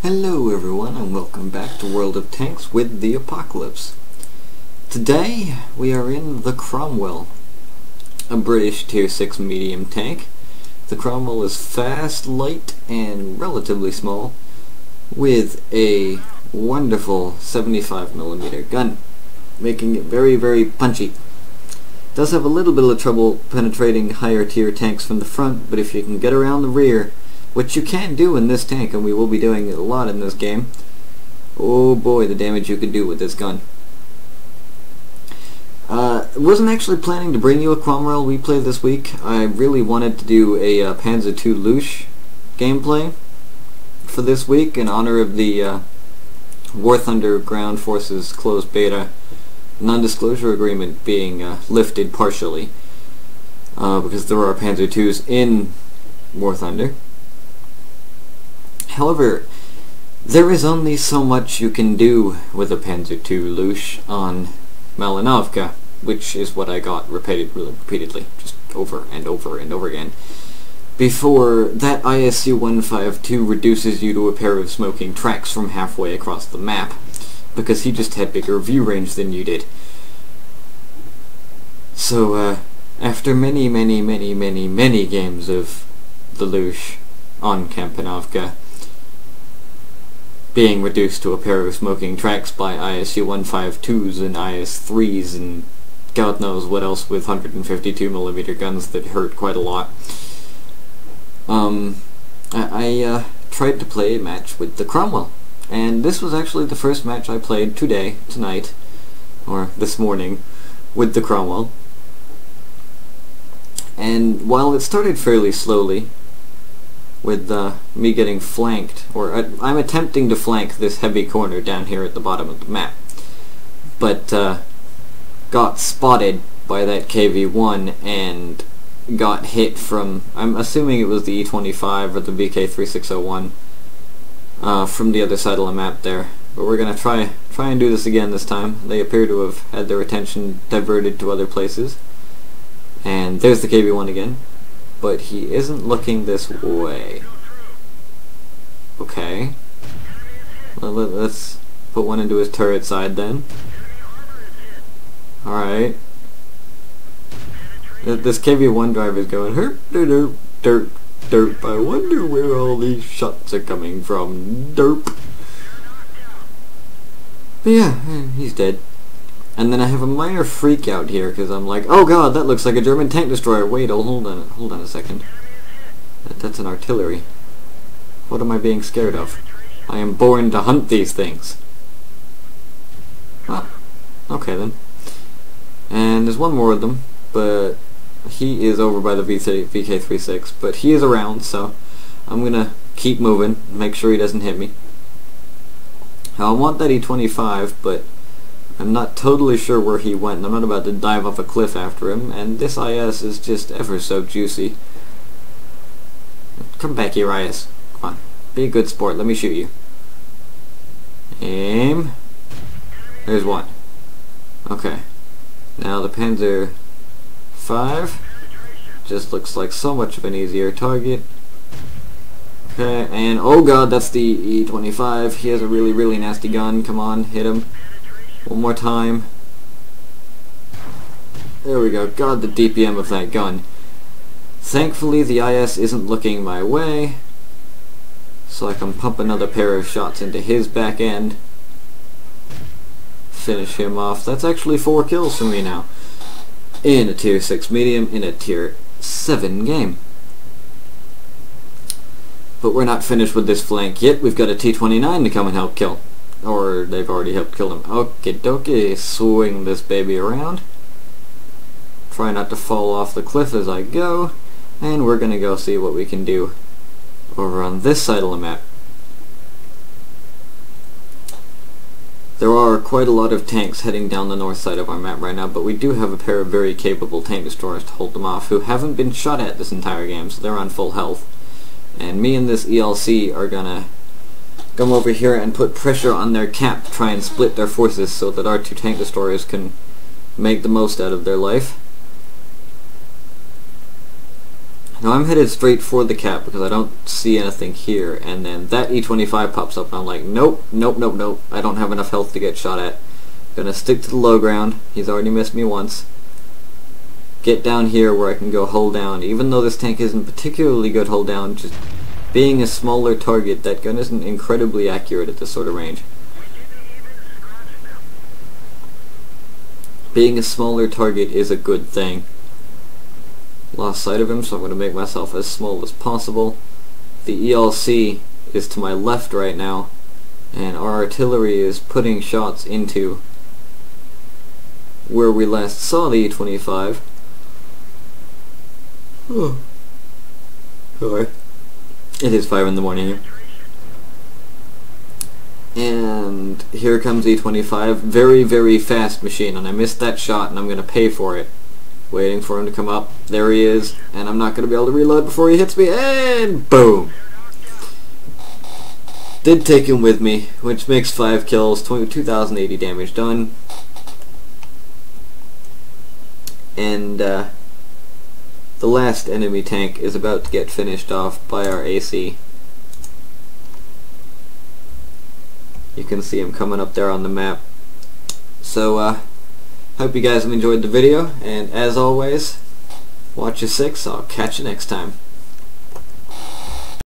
Hello everyone and welcome back to World of Tanks with the Apokolypze. Today we are in the Cromwell, a British tier 6 medium tank. The Cromwell is fast, light, and relatively small with a wonderful 75mm gun, making it very very punchy. Does have a little bit of trouble penetrating higher tier tanks from the front, but if you can get around the rear which you can do in this tank, and we will be doing a lot in this game. Oh boy, the damage you can do with this gun. Uh, wasn't actually planning to bring you a Cromwell replay this week. I really wanted to do a uh, Panzer II Luchs gameplay for this week in honor of the uh, War Thunder Ground Forces closed beta non-disclosure agreement being uh, lifted partially uh, because there are Panzer IIs in War Thunder. However, there is only so much you can do with a Panzer II Luchs on Malinovka, which is what I got repeated, repeatedly, just over and over and over again, before that ISU-152 reduces you to a pair of smoking tracks from halfway across the map, because he just had bigger view range than you did. So, uh, after many, many, many, many, many games of the Luchs on Kampinovka, being reduced to a pair of smoking tracks by ISU-152s and IS-3s and God knows what else with 152mm guns that hurt quite a lot. Um, I, I uh, tried to play a match with the Cromwell, and this was actually the first match I played today, tonight, or this morning, with the Cromwell. And while it started fairly slowly, with uh, me getting flanked, or uh, I'm attempting to flank this heavy corner down here at the bottom of the map, but uh, got spotted by that KV-1 and got hit from, I'm assuming it was the E25 or the VK3601 uh, from the other side of the map there. But we're going to try try and do this again this time. They appear to have had their attention diverted to other places. And there's the KV-1 again but he isn't looking this way. Okay. Well, let's put one into his turret side then. Alright. This KV-1 driver is going, herp, derp, derp, derp. I wonder where all these shots are coming from. Derp. But yeah, eh, he's dead. And then I have a minor freak out here because I'm like, oh god, that looks like a German tank destroyer. Wait, oh, hold on, hold on a second. That, that's an artillery. What am I being scared of? I am born to hunt these things. Oh, okay then. And there's one more of them, but he is over by the VK36, but he is around, so I'm gonna keep moving, make sure he doesn't hit me. I want that E25, but I'm not totally sure where he went, and I'm not about to dive off a cliff after him, and this IS is just ever so juicy. Come back here, IS. Come on. Be a good sport, let me shoot you. Aim. There's one. Okay. Now the Panzer 5 just looks like so much of an easier target. Okay, and oh god, that's the E25. He has a really, really nasty gun. Come on, hit him. One more time. There we go. God, the DPM of that gun. Thankfully, the IS isn't looking my way, so I can pump another pair of shots into his back end. Finish him off. That's actually four kills for me now. In a tier 6 medium, in a tier 7 game. But we're not finished with this flank yet. We've got a T-29 to come and help kill. Or they've already helped kill him. Okay, dokie, swing this baby around. Try not to fall off the cliff as I go. And we're gonna go see what we can do over on this side of the map. There are quite a lot of tanks heading down the north side of our map right now, but we do have a pair of very capable tank destroyers to hold them off who haven't been shot at this entire game, so they're on full health. And me and this ELC are gonna come over here and put pressure on their cap to try and split their forces so that our two tank destroyers can make the most out of their life. Now I'm headed straight for the cap because I don't see anything here, and then that E25 pops up, and I'm like, nope, nope, nope, nope. I don't have enough health to get shot at. Gonna stick to the low ground. He's already missed me once. Get down here where I can go hold down. Even though this tank isn't particularly good hold down, just being a smaller target, that gun isn't incredibly accurate at this sort of range. Being a smaller target is a good thing lost sight of him, so I'm going to make myself as small as possible. The ELC is to my left right now, and our artillery is putting shots into where we last saw the E-25. Oh. Sorry. It is 5 in the morning. And here comes E-25. Very, very fast machine, and I missed that shot, and I'm going to pay for it waiting for him to come up. There he is, and I'm not going to be able to reload before he hits me, and boom! Did take him with me, which makes 5 kills, 2,080 damage done. And uh, the last enemy tank is about to get finished off by our AC. You can see him coming up there on the map. So, uh, Hope you guys have enjoyed the video, and as always, watch your six. I'll catch you next time.